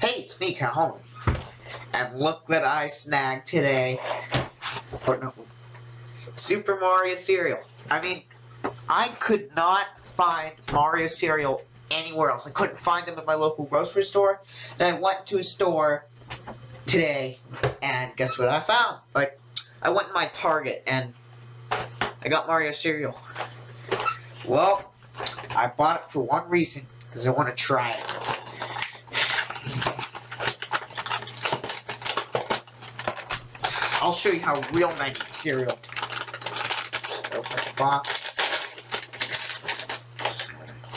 Hey, it's me, Calhoun. And look what I snagged today. Super Mario cereal. I mean, I could not find Mario cereal anywhere else. I couldn't find them at my local grocery store. And I went to a store today, and guess what I found? Like, I went to my Target, and I got Mario cereal. Well, I bought it for one reason, because I want to try it. I'll show you how real eat cereal. Just open the box.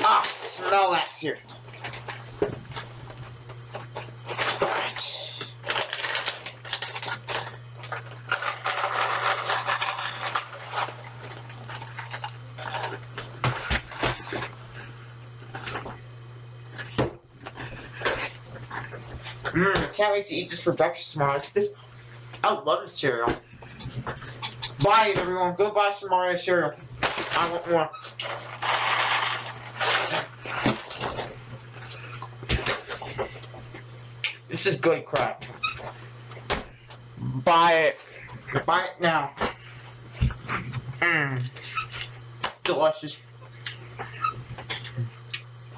Ah, smell that cereal. Mmm, can't wait to eat this for breakfast tomorrow. It's this I love this cereal. It, everyone. Go buy some Mario cereal. I want more. This is good crap. Buy it. Buy it now. Mmm. Delicious.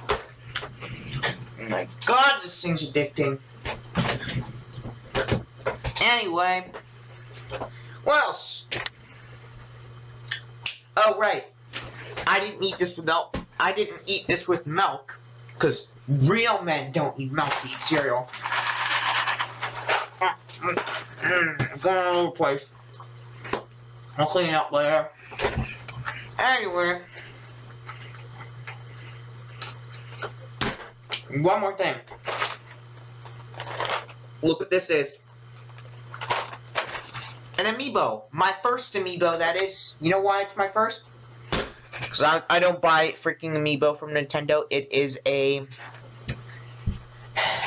Oh my god, this thing's addicting. Anyway, what else? Oh, right. I didn't eat this with milk. I didn't eat this with milk. Because real men don't eat milk to eat cereal. Mm-hmm. I'm going all over the place. I'll clean up later. Anyway. One more thing. Look what this is an amiibo. My first amiibo, that is. You know why it's my first? Because I, I don't buy freaking amiibo from Nintendo. It is a...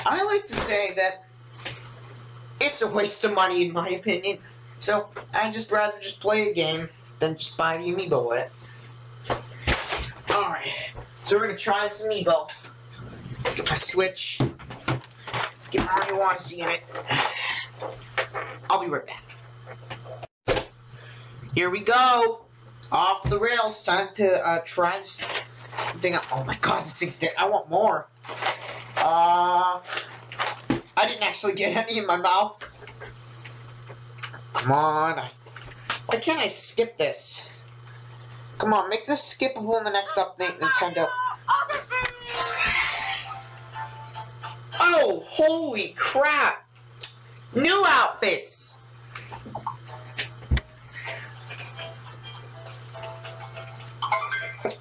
I like to say that it's a waste of money in my opinion. So, I just rather just play a game than just buy the amiibo with it. Alright, so we're gonna try this amiibo. Get my Switch. Get Mario Odyssey in it. I'll be right back. Here we go. Off the rails. Time to uh, try this thing out. Oh my god, this thing's dead. I want more. Uh, I didn't actually get any in my mouth. Come on. I, why can't I skip this? Come on, make this skippable in the next update, Nintendo. Oh, holy crap! New outfits!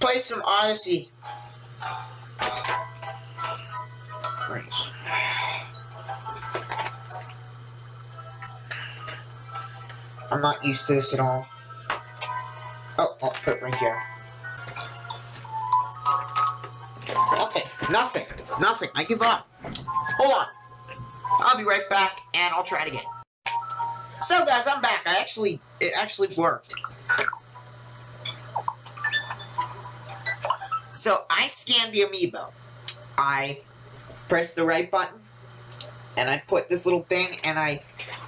Play some Odyssey. Right. I'm not used to this at all. Oh, I'll put it right here. Nothing, nothing, nothing. I give up. Hold on. I'll be right back, and I'll try it again. So, guys, I'm back. I actually, it actually worked. So I scanned the amiibo. I pressed the right button, and I put this little thing, and I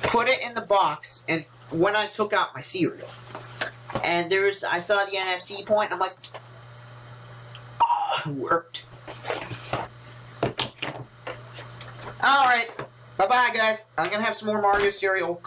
put it in the box, and when I took out my cereal, and there's, I saw the NFC point, and I'm like, oh, it worked. Alright, bye-bye, guys. I'm gonna have some more Mario cereal.